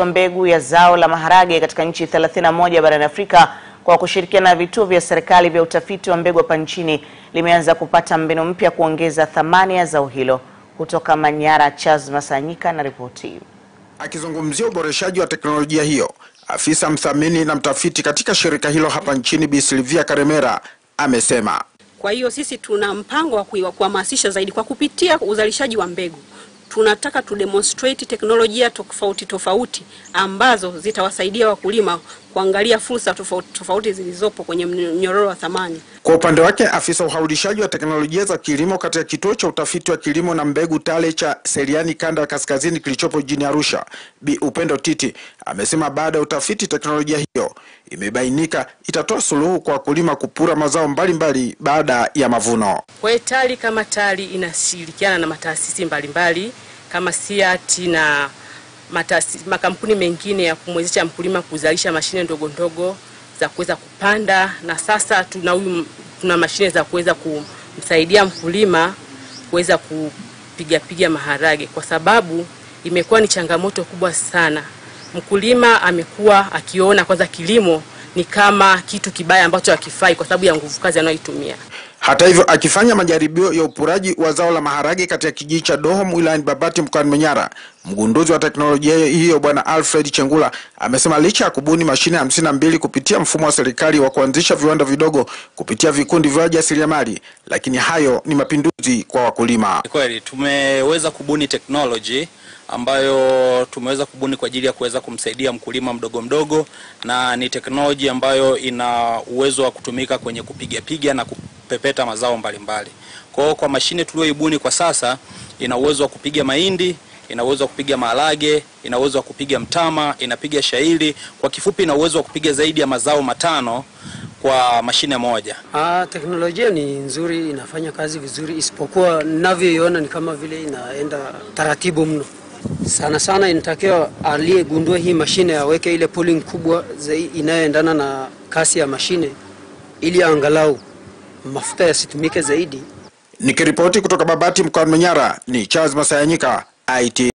wa mbegu ya zao la maharage katika nchi 31 barani Afrika kwa kushirikiana na vituo vya serikali vya utafiti wa mbegu hapa nchini limeanza kupata mbinu mpya kuongeza thamani ya zao hilo. Kutoka Manyara, Charles Masanyika na ripoti. Akizungumzia uboreshaji wa teknolojia hiyo, afisa mthamini na mtafiti katika shirika hilo hapa nchini Bi Silvia Karemera amesema Kwa hiyo sisi tuna mpango wa kuhamasisha zaidi kwa kupitia uzalishaji wa mbegu. Tunataka tu demonstrate teknolojia tofauti tofauti ambazo zitawasaidia wakulima kuangalia fursa tofauti tofauti zilizopo kwenye mnyororo wa thamani. Kwa upande wake afisa uhaulishaji wa teknolojia za kilimo katika kituo cha utafiti wa kilimo na mbegu TALE cha Seriani kanda ya kaskazini kilichopo jijini Arusha, Bi Upendo Titi amesema baada ya utafiti teknolojia hiyo imebainika itatoa suluhu kwa wakulima kupura mazao mbalimbali baada ya mavuno. Kwa hiyo TALI kama TALI inashirikiana na mataasisi mbalimbali kama SIAT na mataasisi, makampuni mengine ya kumwezesha mkulima kuzalisha mashine ndogo ndogo za kuweza kupanda, na sasa tuna huyu tuna mashine za kuweza kumsaidia mkulima kuweza kupigapiga maharage, kwa sababu imekuwa ni changamoto kubwa sana. Mkulima amekuwa akiona kwanza kilimo ni kama kitu kibaya ambacho hakifai kwa sababu ya nguvu kazi anayoitumia. Hata hivyo, akifanya majaribio ya upuraji wa zao la maharage katika kijiji cha Dohom wilayani Babati mkoani Manyara, mgunduzi wa teknolojia hiyo Bwana Alfred Chengula amesema licha ya kubuni mashine hamsini na mbili kupitia mfumo wa serikali wa kuanzisha viwanda vidogo kupitia vikundi vya wajasiriamali, lakini hayo ni mapinduzi kwa wakulima. Kweli tumeweza kubuni teknoloji ambayo tumeweza kubuni kwa ajili ya kuweza kumsaidia mkulima mdogo mdogo, na ni teknoloji ambayo ina uwezo wa kutumika kwenye kupiga piga na kupepeta mazao mbalimbali. Kwa hiyo kwa mashine tuliyoibuni kwa sasa ina uwezo wa kupiga mahindi, ina uwezo wa kupiga maharage, ina uwezo wa kupiga mtama, inapiga shairi. Kwa kifupi, ina uwezo wa kupiga zaidi ya mazao matano kwa mashine moja. Ah, teknolojia ni nzuri, inafanya kazi vizuri, isipokuwa ninavyoiona ni kama vile inaenda taratibu mno. Sana sana inatakiwa aliyegundua hii mashine aweke ile pulling kubwa zaidi inayoendana na kasi ya mashine, ili angalau mafuta yasitumike zaidi. Nikiripoti kutoka Babati mkoani Manyara ni Charles Masayanyika, IT.